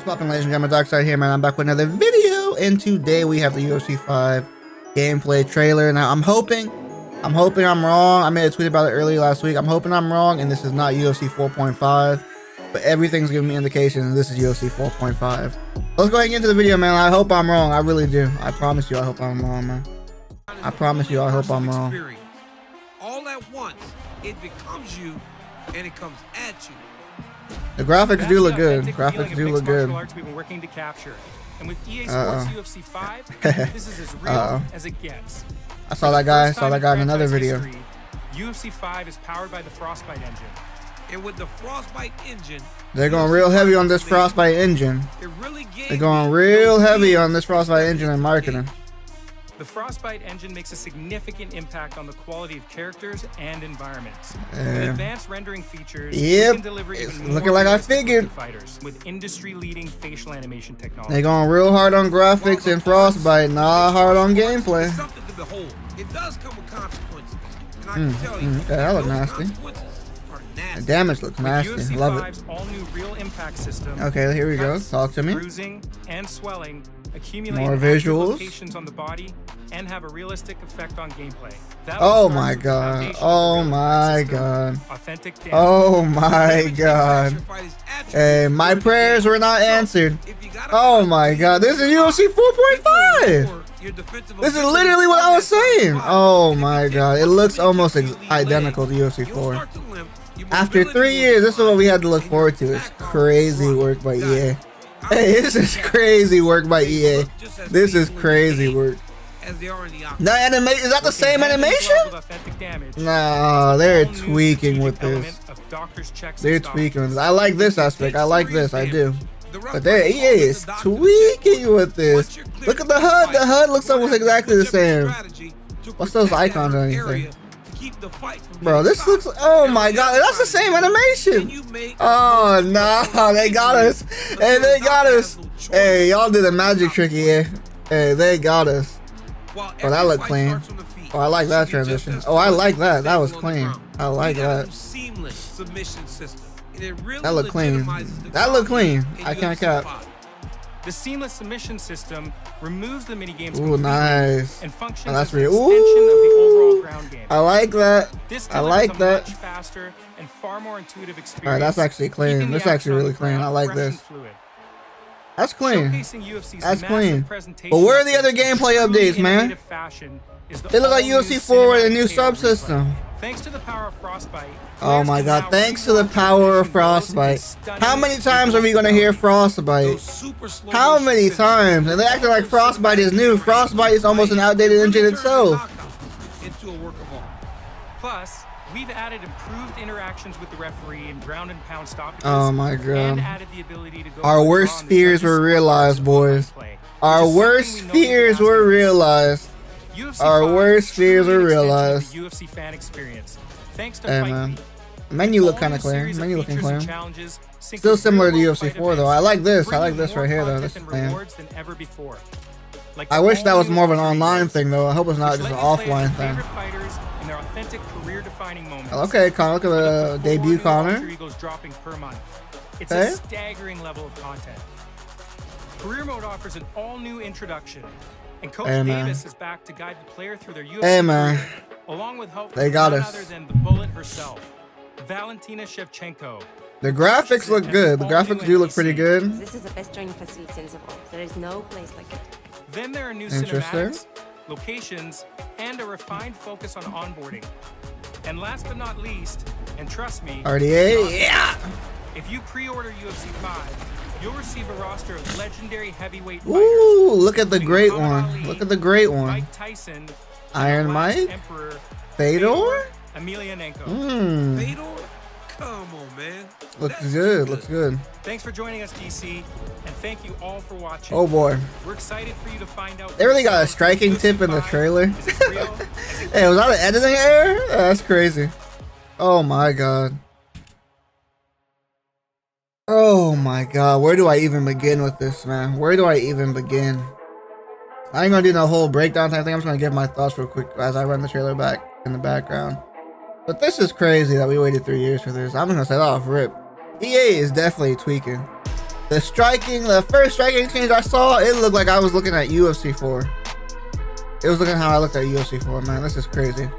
What's poppin', ladies and gentlemen? Darhkseid here, man. I'm back with another video, and today we have the UFC 5 gameplay trailer. Now, I'm hoping, I'm hoping I'm wrong. I made a tweet about it earlier last week. I'm hoping I'm wrong, and this is not UFC 4.5, but everything's giving me indications this is UFC 4.5. Let's go ahead and get into the video, man. I hope I'm wrong. I really do. I promise you, I hope I'm wrong, man. I promise you, I hope I'm wrong. All at once, it becomes you, and it comes at you. The graphics do look good. Graphics do look good. we've been working to capture. And with EA Sports Uh-oh. UFC 5, this is as real Uh-oh. as it gets. I saw that guy. First Saw that guy in another video. history, UFC 5 is powered by the Frostbite engine. And with the Frostbite engine, They're going real heavy on this Frostbite engine. it really gave They're going real heavy on this Frostbite engine and marketing. The Frostbite engine makes a significant impact on the quality of characters and environments. With advanced rendering features, Yep, can deliver it's even looking like I figured. fighters with industry-leading facial animation technology. They're going real hard on graphics and Frostbite, not hard on gameplay. Something to behold. It does come with consequences. And I Mm, tell you, mm, that look those nasty. The damage looks nasty. UFC Love it. all-new real impact system. Okay, here we go. Talk to me. Bruising and swelling accumulate More visuals. locations on the body and have a realistic effect on gameplay. That Oh my starts with the god. foundation of the Oh my god. Authentic oh damage. Oh my god. your fight is attributes Hey, my prayers were not answered. if you gotta Oh my god. This is UFC 4.5. This is literally what I was saying. Oh my god. It looks almost kick ex- to the lead identical to UFC 4. Start to limp. Your After three years, this is what we had to look forward to. It's crazy work by. EA. Hey, this is crazy work by EA. This is crazy work. As they are in the No animation. Is that the same Hand in glove animation? with authentic damage. Nah, they're tweaking with this. element of doctor's checks and They're tweaking with this. I like this aspect. I like this. I do. But play EA is tweaking with this. Once you're clear Look at the HUD. The HUD looks almost exactly the switch up your same. What's those icons or anything? Keep the fight Bro, this looks. Oh my god, that's the same animation. can you make Oh no, they got us. Hey, they got us. Hey, y'all did a magic trick here. Hey, they got us. Oh, that looked clean. starts from the feet, Oh, I like that it should be just transition. Oh, I like that. That was as on the clean. I like that. Seamless submission system. Really That looked clean. That looked clean. I can't cap. The seamless submission system removes the minigames Ooh, nice. and functions Oh, that's as an real. extension of the overall Ooh. I like that. This I like that. faster and far more intuitive experience. All right, that's actually clean. keeping the This is actually really clean. I like this. fluid. That's clean. That's clean. But where are the other gameplay updates, man? They look like UFC 4 with a new subsystem. Thanks to the power of Frostbite. Oh my god, thanks to the power of animation videos in Frostbite. How many times are we gonna hear Frostbite? Those super slow How many times? And they acting like Frostbite is new. Frostbite is almost an outdated engine itself. Plus, we've added improved interactions with the referee and ground and pound stoppages. Oh my god. added the ability to go Our worst draw on the fears were realized, boys. play, Our worst fears were realized. UFC Our worst fears were an extension of realized. UFC fan experience. Thanks to Hey man. Menu look kind of clear. Menu looking clear. Still similar to UFC 4 though. I like this. I like this right here though. This is and clean. than ever before. Like I wish that was more of an online thing though. I hope it's not just an let you play offline thing. Authentic career-defining moments. Oh, okay, Conor, look at the debut four Conor. Eagles dropping per month. It's Okay. a staggering level of content. Career mode offers an all-new introduction, and Coach Hey. Davis is back to guide the player through their UFC Hey man. career, along with help They got us. other than the Bullet herself, Valentina Shevchenko. The graphics look good. The graphics do look pretty good. This is the best training facility in the world. There is no place like it. Then there are new Interesting. cinematics, locations, and a refined focus on onboarding. And last but not least, and trust me, RDA, yeah. if you pre-order UFC 5, you'll receive a roster of legendary heavyweight fighters. Ooh, look at the great Muhammad one. Ali, Look at the great one. Mike Tyson, Iron Mike? Emperor, Fedor? Emelianenko. Mmm. Fedor? Come on, man. Looks That's good. Looks good. Thanks for joining us, DC, and thank you all for watching. Oh boy. We're excited for you to find out. They really got a striking tip in the trailer. is as real as it Hey, was that an editing error? That's crazy. Oh my god. Oh my god. Where do I even begin with this, man? Where do I even begin? I ain't gonna do the whole breakdown type thing. I'm just gonna give my thoughts real quick as I run the trailer back in the background. But this is crazy that we waited three years for this. I'm gonna say oh, that off rip. EA is definitely tweaking. The striking, the first striking change I saw, it looked like I was looking at UFC 4. It was looking how I looked at UFC 4, man. This is crazy.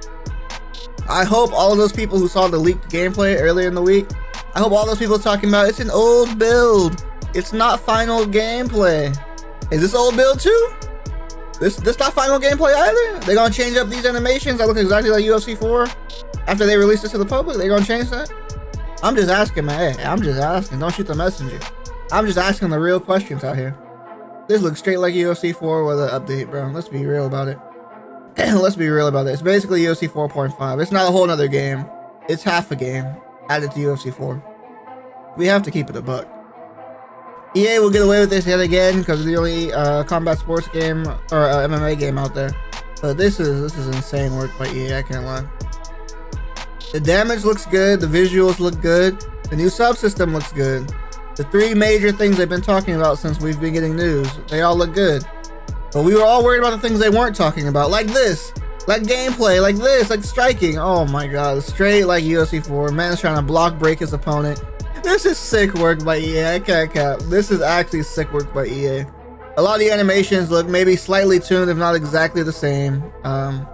I hope all those people who saw the leaked gameplay earlier in the week, I hope all those people talking about it's an old build. It's not final gameplay. Is this old build too? This this not final gameplay either? They're gonna change up these animations that look exactly like UFC 4 after they release this to the public? They gonna change that? I'm just asking, man. Hey, I'm just asking. Don't shoot the messenger. I'm just asking the real questions out here. This looks straight like UFC 4 with an update, bro. Let's be real about it. Let's be real about it. It's basically UFC 4.5. It's not a whole nother game. It's half a game added to UFC 4. We have to keep it a buck. EA will get away with this yet again because it's the only uh, combat sports game or uh, MMA game out there. But this is this is insane work by EA. I can't lie. The damage looks good. The visuals look good. The new subsystem looks good. The three major things they've been talking about since we've been getting news, they all look good. But we were all worried about the things they weren't talking about, like this, like gameplay, like this, like striking. Oh my god, straight like UFC 4. Man's trying to block break his opponent. This is sick work by EA. I can't cap. This is actually sick work by EA. A lot of the animations look maybe slightly tuned, if not exactly the same. Um,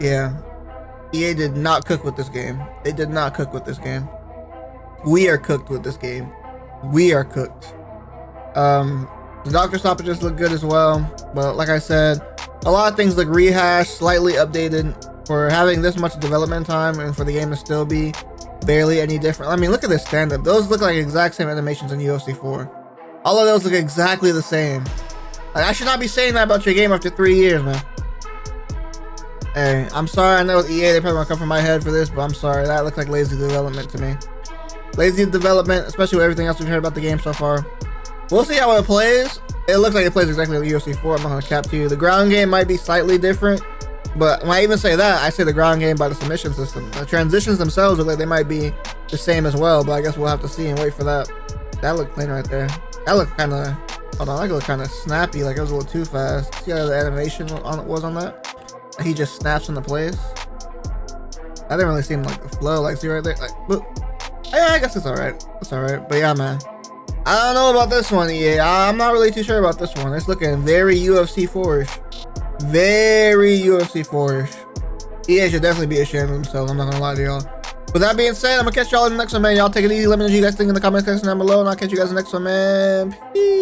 yeah. EA did not cook with this game. They did not cook with this game. We are cooked with this game. We are cooked. Um, the doctor stoppages look good as well, but like I said, a lot of things look rehashed, slightly updated for having this much development time and for the game to still be barely any different. I mean, look at this stand up. Those look like exact same animations in UFC 4. All of those look exactly the same. Like, I should not be saying that about your game after three years, man. Hey, I'm sorry. I know with EA, they probably want to come from my head for this, but I'm sorry. That looks like lazy development to me. Lazy development, especially with everything else we've heard about the game so far. We'll see how it plays. It looks like it plays exactly like UFC 4. I'm not gonna cap to you. The ground game might be slightly different, but when I even say that, I say the ground game by the submission system. The transitions themselves look like they might be the same as well, but I guess we'll have to see and wait for that. That looked clean right there. That looked kind of, hold on, that looked kind of snappy, like it was a little too fast. See how the animation on was on that? He just snaps into place. I didn't really seem like the flow. Like, see right there? Like, look. Yeah, I guess it's alright. It's alright. But yeah, man. I don't know about this one, EA. I'm not really too sure about this one. It's looking very UFC 4ish. Very UFC 4ish. EA should definitely be ashamed of themselves. I'm not gonna lie to y'all. With that being said, I'm gonna catch y'all in the next one, man. Y'all take it easy. Let me know what you guys think in the comment section down below, and I'll catch you guys in the next one, man. Peace.